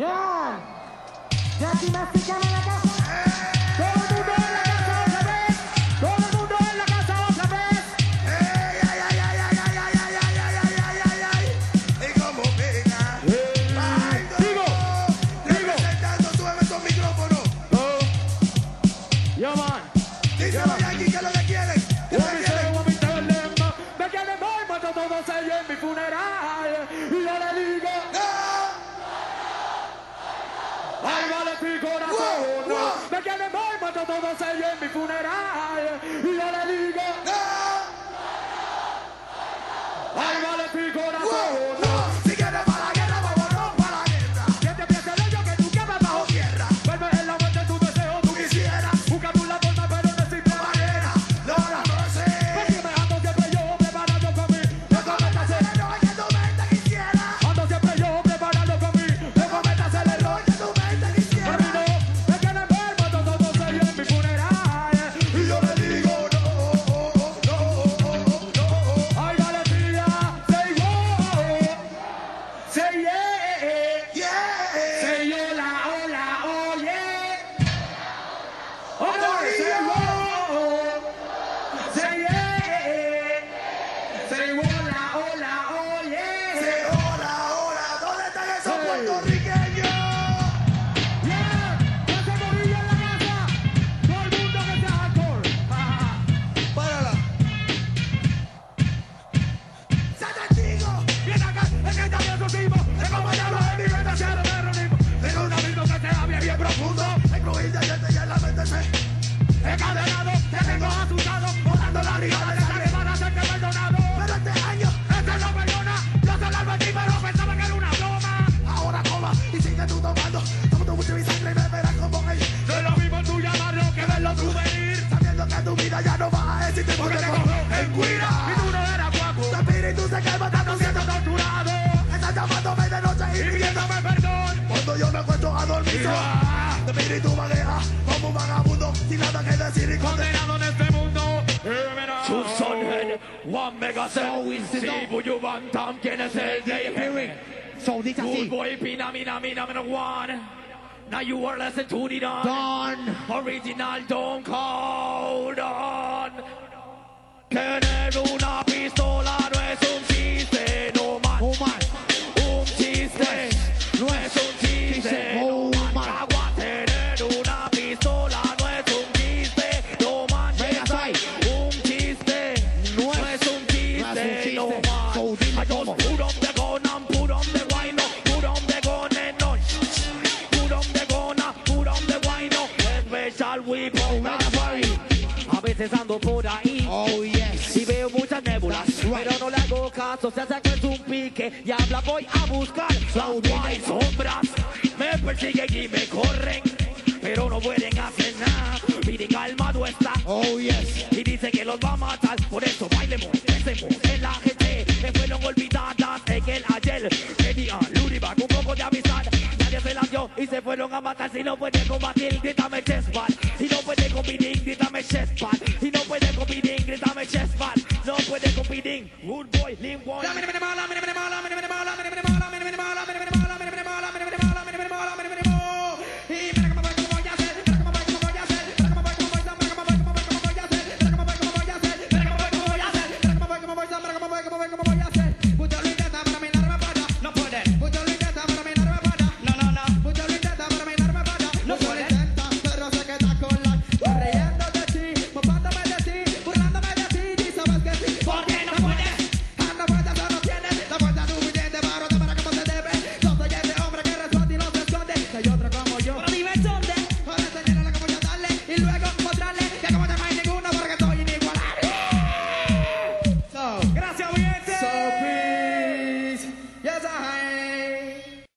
Yeah. En la casa. Todo mundo en la casa. Todo mundo en la casa. Oh. Yeah, man. Díselo, Yankee, ¿qué es lo que quieren? ¿Qué es lo que me quieren mato todos ellos en mi funeral. Y yo le digo, vale mi corazón. Me quieren ver, mato todos ellos en mi funeral. En la mente se Encadenado, te tengo asustado, volando la riada de sangre para hacerte perdonado. Pero este año, Este no perdona, yo se lo advertí, pero pensaba que era una broma. ahora toma y sigue tú tomando. Tomo tu mucho mi sangre y me verás como él. No es lo mismo tú llamarlo que verlo tú venir. Sabiendo que tu vida ya no va a existir Porque porque te cogió en cuida y tú no eras Tu guapo. espíritu se Estás estás siendo torturado Estás llamándome de noche y pidiéndome perdón. Cuando yo me acuesto a dormir, Ah, tu espíritu vaguea Condenado en este mundo. Two Sunhead, one mega cell. See who you want, Tom, ¿quién es el de So Good así. boy, pina, mina, mina, mina, one. Now you are listening to the Don. Don. Original Don Code on. Tener una pistola a veces ando por ahí Oh yes. y veo muchas right. pero no le hago caso. Se hace que es un pique y habla voy a buscar. So, hay sombras, me persiguen y me corren, pero no pueden hacer nada. Miren calmado está Oh yes. y dice que los va a matar. Por eso bailemos, crecemos en la gente aquel ayer. Tenía Luribac un poco de amistad. Nadie se la dio y se fueron a matar. Si no puede combatir, grítame chespan. Si no puede competir, grítame chespan. Si no puede competir, grítame chespan. No puede competir. Good boy, Lim boy.